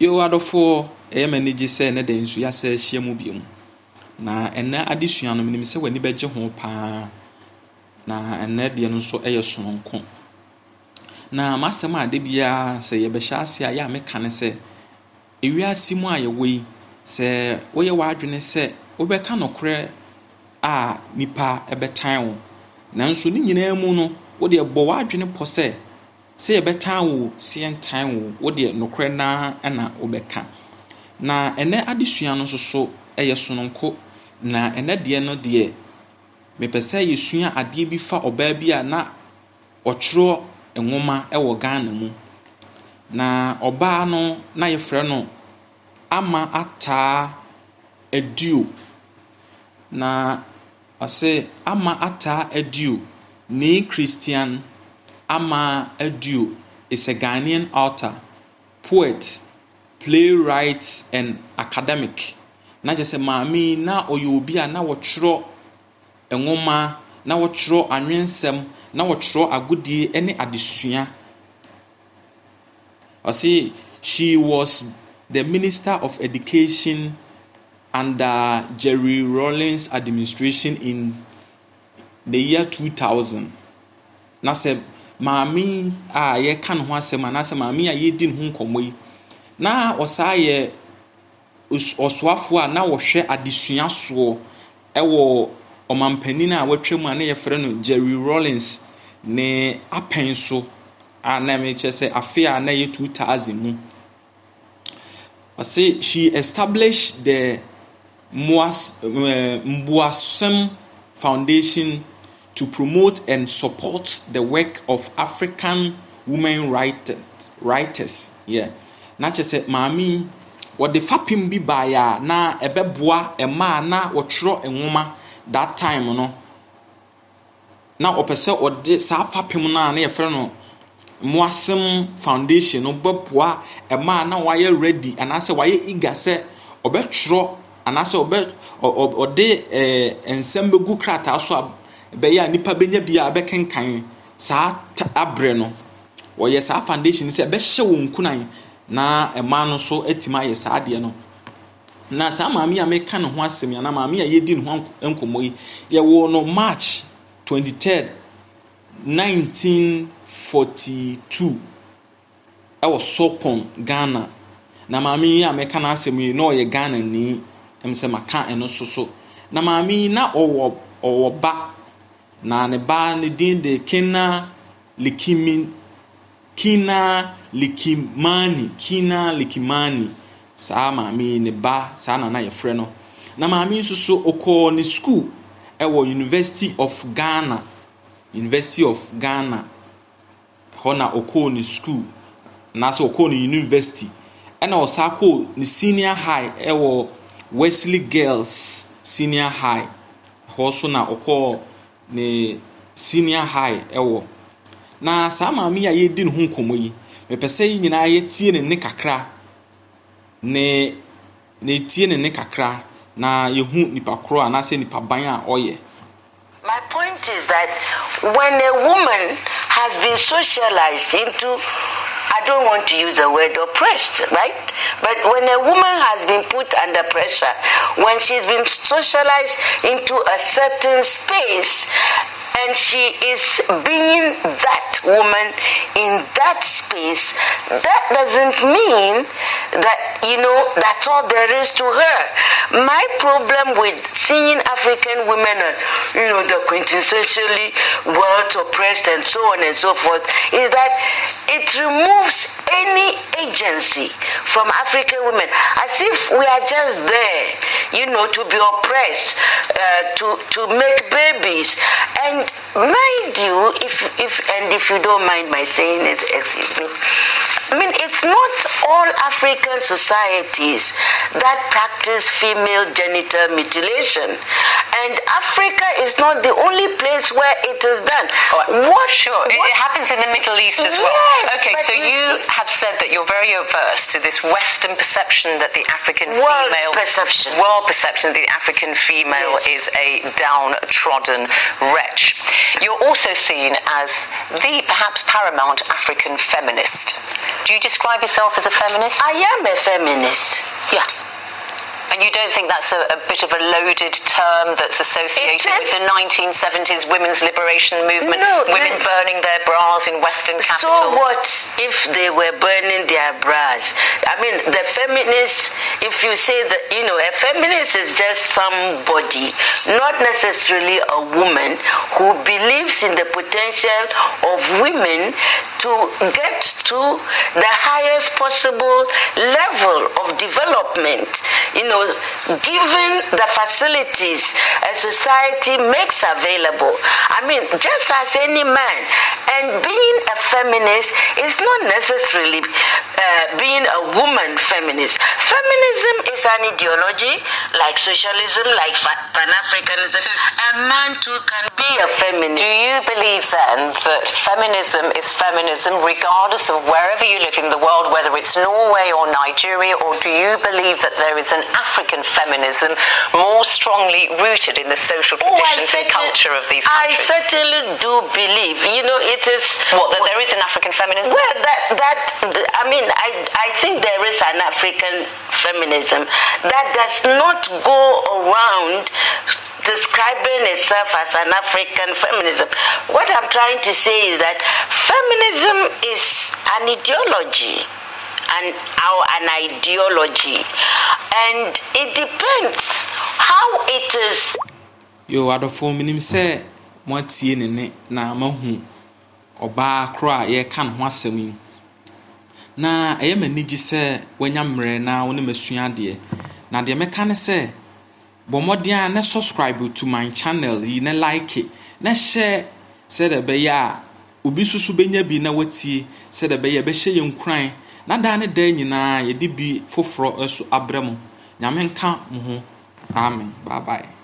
Yo adɔfoɔ ɛyɛ me anigye sɛ ne da nso yɛasɛ ahyia mu bio. Na ɛnɛ adesua no menim sɛ w'ani bɛgye ho paa. Na ɛnɛ deɛ no nso ɛyɛ sononko. Na m'asɛm a da biara sɛ yɛbɛhyɛ ase a yɛ a meka ne sɛ ewiase mu a yɛwɔ yi sɛ woyɛ w'adwene sɛ wobɛka nokorɛ a nipa ɛbɛtan wo. Nanso ne nyinaa mu no wode bɔ w'adwene pɔ sɛ sɛ yɛbɛtan wo sɛ yɛntan wo wodeɛ nokorɛ naa ɛna wobɛka. Na ɛnɛ adesua no nso so ɛyɛ sononko na ɛnɛ deɛ no deɛ mepɛ sɛ yɛsua adeɛ bi fa ɔbaa bi a na ɔtwerɛ nwoma ɛwɔ ghana mu. Na ɔbaa no na yɛfrɛ no ama ataa aduo. Na ɔsɛ ama ataa aduo ne christian Ama Adio is a Ghanaian author, poet, playwright, and academic. Na kyerɛ sɛ maame na ɔyɛ obi a na wɔtwerɛ nwoma, na wɔtwerɛ anwensɛm, na wɔtwerɛ agodie ne adesua. Ɔse she was the minister of education under Jerry Rawlings administration in the year 2000. Na sɛ maame a yɛka ne ho asɛm anaasɛ maame a yɛdi ne ho nkɔmmɔ yi na ɔsaa yɛ ɔsoafoɔ a na wɔhwɛ adesua soɔ ɛwɔ ɔmampanin a watwa mu a ne yɛfrɛ no jerry rollins ne apɛn so a na mekyerɛ sɛ afe a na yɛ 2000 mu. Ɔse she established the mboasem foundation to promote and support the work of African women writers. writers. Yeah. Na kyerɛ sɛ maame wɔde fapem bi baeɛ a na ɛbɛboa mmaa na wɔtwerɛ nwoma that time no na ɔpɛ sɛ ɔde saa fapem no a na yɛfrɛ no mmoasem foundation no bɛboa mmaa na wɔayɛ ready anaasɛ wɔayɛ eager sɛ ɔbɛtwerɛ anaasɛ ɔbɛ ɔde ɛɛ nsɛm bɛgu krataa so a bɛyɛ a nipa bɛnya bi bɛkenkan saa abrɛ no. Wɔyɛ saa foundation sɛ ɛbɛhyɛ wɔn nkunan na mmaa no nso atumi ayɛ saa adeɛ no. Na saa maame a meka ne ho asɛm ya na maame a yɛdi ne ho nkɔmmɔ yi yɛwɔ no march 23 1942 ɛwɔ sopon ghana. Na maame yi a meka no asɛm yi na ɔyɛ ghana ni ɛm ɛno so. Na maame yi na ɔwɔ ɔwɔ ba. Na ne ba ne din de kina likimi kina likimani kina likimani. Saa maame ne ba saa nana yɛfrɛ no. Na maame nso so ɔkɔɔ ne school ɛwɔ university of ghana. University of ghana. Hɔ na ɔkɔɔ ne school. Anaasɛ ɔkɔɔ ne university. Ɛna ɔsan kɔɔ ne senior high ɛwɔ wesley girls senior high. Hɔ so na ɔkɔɔ ne senior high ɛwɔ na saa maame a yɛdi ne ho nkɔmmɔ yi mepɛ sɛ yi nyinaa yɛtie ne nne kakra ne na etie ne nne kakra na yɛhu nipa korɔ anaasɛ nipa ban a ɔyɛ. My point is that when a woman has been socialized into I don't want to use the word oppressed, right? But when a woman has been put under pressure, when she's been socialized into a certain space, she is being that woman in that space, that doesn't mean that, you know, that's all there is to her. My problem with seeing African women, and you know, the quintessentially world oppressed and so on and so forth, is that it removes any agency from African women. As if we are just there, you know, to be oppressed, uh, to, to make babies. And mind you, if, if, and if you don't mind my saying it, excuse me, I mean, it's not all African societies that practice female genital mutilation. And Africa is not the only place where it is done. Oh, what? Sure, it, it, happens in the Middle East as well. Yes, okay, so you have said that you're very averse to this Western perception that the African World female perception. world perception that the African female Yes. is a downtrodden wretch. You're also seen as the perhaps paramount African feminist. Do you describe yourself as a feminist? I am a feminist. Yeah. And you don't think that's a, a bit of a loaded term that's associated with the 1970s women's liberation movement? No, women no. burning their bras in Western capitals? So what if they were burning their bras? I mean, the feminists, if you say that, you know, a feminist is just somebody, not necessarily a woman who believes in the potential of women to get to the highest possible level of development, you know, given the facilities a society makes available. I mean, just as any man, and being a feminist is not necessarily uh, being a woman feminist. Feminism is an ideology like socialism, like Pan Africanism. A man too can be a feminist. Do you believe then that feminism is feminism regardless of wherever you live in the world, it's Norway or Nigeria, or do you believe that there is an African feminism more strongly rooted in the social Oh, and culture of these countries? I certainly do believe. You know, it is. what, that there is an African feminism? Well, that that I mean, I I think there is an African feminism that does not go around describing itself as an African feminism. What I'm trying to say is that feminism is an ideology. An, our, an ideology. And it depends how it is. Yo adɔfo menim sɛ moatie ne ne na mahu ɔbaa koro a yɛreka ne ho asɛm yi. Na ɛyɛ m'ani gye sɛ wanya mmerɛ na wo ne masua adeɛ na deɛ mɛka ne sɛ bɔ a na subscribe to my channel yi na like na hyɛ sɛdeɛ ɛbɛyɛ a obi nso so bɛnya bi na watie sɛdeɛ ɛbɛyɛ ɛbɛhyɛ yɛn nkuran na daa ne daa nyinaa yɛde bi foforɔ nso abrɛ mu nyame nka mo ho. Amen. Bye bye